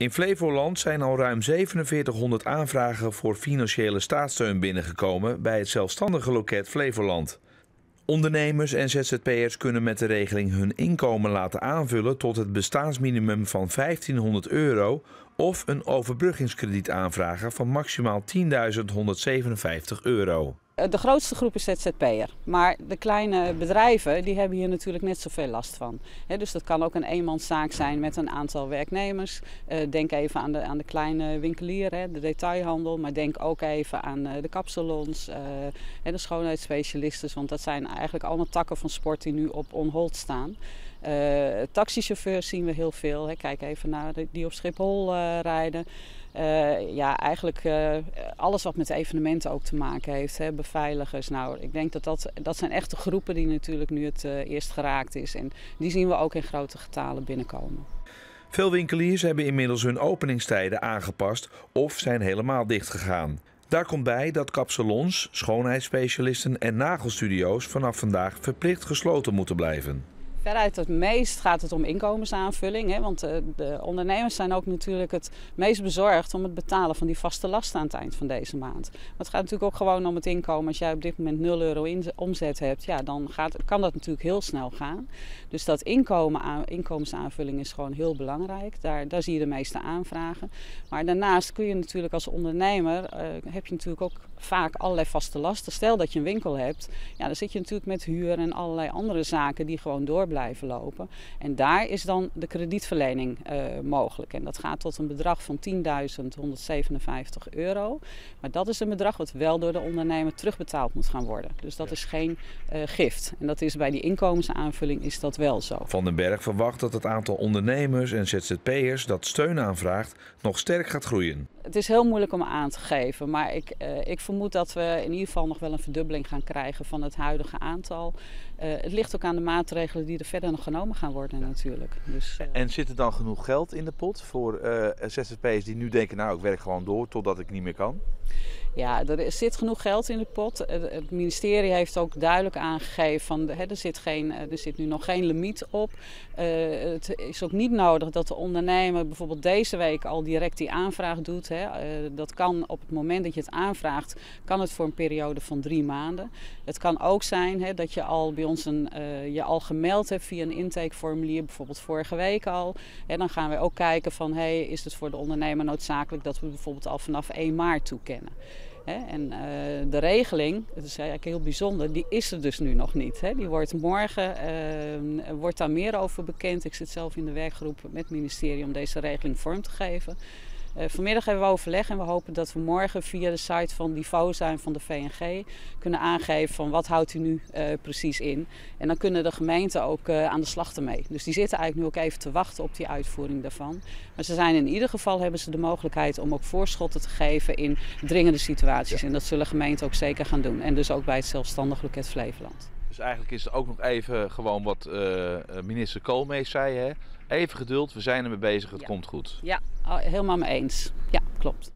In Flevoland zijn al ruim 4700 aanvragen voor financiële staatssteun binnengekomen bij het zelfstandige loket Flevoland. Ondernemers en ZZP'ers kunnen met de regeling hun inkomen laten aanvullen tot het bestaansminimum van 1500 euro of een overbruggingskrediet aanvragen van maximaal 10.157 euro. De grootste groep is ZZP'er. Maar de kleine bedrijven die hebben hier natuurlijk net zoveel last van. dus dat kan ook een eenmanszaak zijn met een aantal werknemers. Eh, denk even aan de, aan de kleine winkelier, de detailhandel. Maar denk ook even aan eh, de kapsalons, uh, de schoonheidsspecialisten. Want dat zijn eigenlijk allemaal takken van sport die nu op onhold staan. Taxichauffeurs zien we heel veel. Kijk even naar die op Schiphol rijden. Uh, ja, eigenlijk alles wat met evenementen ook te maken heeft. Hè, beveiligers. Nou, ik denk dat dat, dat zijn echte groepen die natuurlijk nu het eerst geraakt is. En die zien we ook in grote getalen binnenkomen. Veel winkeliers hebben inmiddels hun openingstijden aangepast of zijn helemaal dichtgegaan. Daar komt bij dat kapsalons, schoonheidsspecialisten en nagelstudio's vanaf vandaag verplicht gesloten moeten blijven. Veruit het meest gaat het om inkomensaanvulling. Hè, want de, de, ondernemers zijn ook natuurlijk het meest bezorgd om het betalen van die vaste lasten aan het eind van deze maand. Het gaat natuurlijk ook gewoon om het inkomen. Als jij op dit moment 0 euro in, omzet hebt, ja, dan gaat, kan dat natuurlijk heel snel gaan. Dus dat inkomen, inkomensaanvulling is gewoon heel belangrijk. Daar, daar zie je de meeste aanvragen. Maar daarnaast kun je natuurlijk als ondernemer, uh, heb je natuurlijk ook vaak allerlei vaste lasten. Stel dat je een winkel hebt, ja, dan zit je natuurlijk met huur en allerlei andere zaken die gewoon door blijven lopen. En daar is dan de kredietverlening uh, mogelijk. En dat gaat tot een bedrag van 10.157 euro. Maar dat is een bedrag wat wel door de ondernemer terugbetaald moet gaan worden. Dus dat is geen uh, gift. En dat is bij die inkomensaanvulling is dat wel zo. Van den Berg verwacht dat het aantal ondernemers en ZZP'ers dat steun aanvraagt nog sterk gaat groeien. Het is heel moeilijk om aan te geven, maar ik, uh, ik vermoed dat we in ieder geval nog wel een verdubbeling gaan krijgen van het huidige aantal. Uh, het ligt ook aan de maatregelen die er verder nog genomen gaan worden natuurlijk. Dus, uh... En zit er dan genoeg geld in de pot voor ZZP'ers die nu denken, nou ik werk gewoon door totdat ik niet meer kan? Ja, er zit genoeg geld in de pot. Het ministerie heeft ook duidelijk aangegeven van hè, er, zit geen, er zit nu nog geen limiet op. Uh, het is ook niet nodig dat de ondernemer bijvoorbeeld deze week al direct die aanvraag doet. Hè. Dat kan op het moment dat je het aanvraagt, kan het voor een periode van drie maanden. Het kan ook zijn hè, dat je al bij ons een, je al gemeld hebt via een intakeformulier, bijvoorbeeld vorige week al. En dan gaan we ook kijken van is het voor de ondernemer noodzakelijk dat we bijvoorbeeld al vanaf 1 maart toekennen. En uh, de regeling, dat is eigenlijk heel bijzonder, die is er dus nu nog niet. Die wordt morgen, uh, wordt daar meer over bekend. Ik zit zelf in de werkgroep met het ministerie om deze regeling vorm te geven. Uh, vanmiddag hebben we overleg en we hopen dat we morgen via de site van Divosa en van de VNG kunnen aangeven van wat houdt u nu uh, precies in. En dan kunnen de gemeenten ook uh, aan de slag ermee. Dus die zitten eigenlijk nu ook even te wachten op die uitvoering daarvan. Maar ze zijn in ieder geval hebben ze de mogelijkheid om ook voorschotten te geven in dringende situaties. Ja. En dat zullen gemeenten ook zeker gaan doen. En dus ook bij het zelfstandig loket Flevoland. Dus eigenlijk is het ook nog even gewoon wat minister Koolmees zei hè. Even geduld, we zijn ermee bezig, het ja. komt goed. Ja, helemaal mee eens. Ja, klopt.